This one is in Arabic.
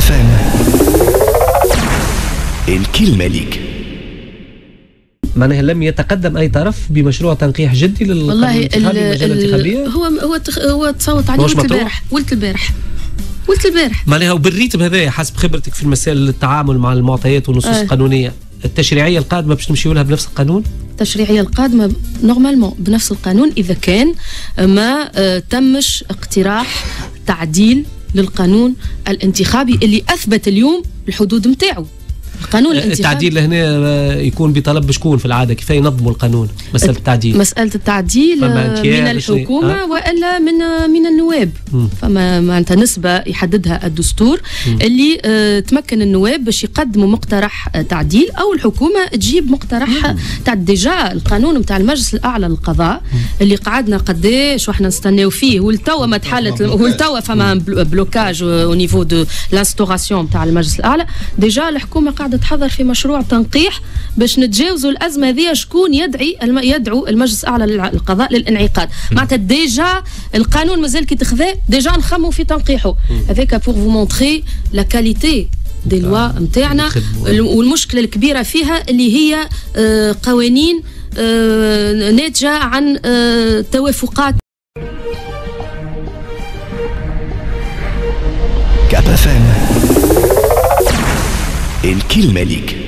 فام الكلمة ليك معناها لم يتقدم أي طرف بمشروع تنقيح جدي للقانون والله هو هو هو تصوت عليه ولد؟ البارح ولد البارح. ولد البارح. معناها وبال rythme هذا حسب خبرتك في المسائل التعامل مع المعطيات والنصوص أي. القانونية. التشريعية القادمة باش نمشيو لها بنفس القانون؟ التشريعية القادمة normalement بنفس القانون إذا كان ما آه، تمش اقتراح تعديل للقانون الانتخابي اللي أثبت اليوم الحدود نتاعو القانون الانتخابي التعديل هنا آه، يكون بطلب شكون في العادة كيف ينظموا القانون مسألة التعديل. مسألة التعديل فما آه، من الحكومة آه. وإلا من آه، من النواب. مم. فما معناتها نسبة يحددها الدستور اللي آه، تمكن النواب باش يقدموا مقترح آه، تعديل أو الحكومة تجيب مقترح تعديل ديجا القانون نتاع المجلس الأعلى للقضاء اللي قعدنا قداش وإحنا نستناو فيه والتوا ما تحلت والتوا فما blo- blocage au niveau de l'instauration نتاع المجلس الأعلى. déjà الحكومة قاعدة تحضر في مشروع تنقيح باش نتجاوزوا الأزمة هذه شكون يدعي الم- يدعو المجلس الأعلى للقضاء للانعقاد. معناتها déjà القانون مازال كي تخذاه déjà نخموا في تنقيحه هذاك pour vous montrer la qualité des lois نتاعنا. والمشكلة الكبيرة فيها اللي هي آه، قوانين آه، ناتجة عن آه، توافقات. كاب الكلمة ليك.